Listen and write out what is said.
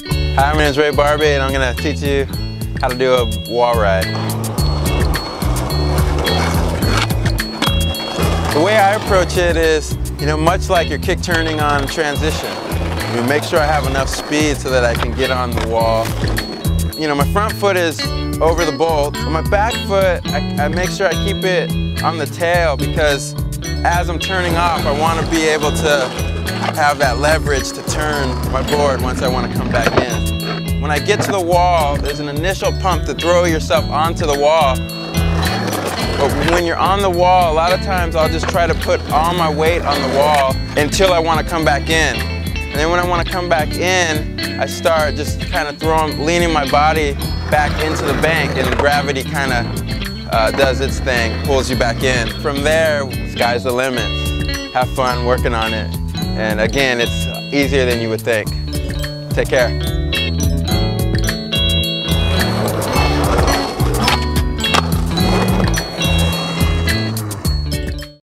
Hi, my name is Ray Barbee and I'm going to teach you how to do a wall ride. The way I approach it is, you know, much like you're kick turning on transition. You make sure I have enough speed so that I can get on the wall. You know, my front foot is over the bolt, but my back foot, I, I make sure I keep it on the tail because as I'm turning off, I want to be able to have that leverage to turn my board once I want to come back in. When I get to the wall, there's an initial pump to throw yourself onto the wall. But when you're on the wall, a lot of times I'll just try to put all my weight on the wall until I want to come back in. And then when I want to come back in, I start just kind of throwing, leaning my body back into the bank and gravity kind of uh, does its thing, pulls you back in. From there, sky's the limit. Have fun working on it. And again, it's easier than you would think. Take care.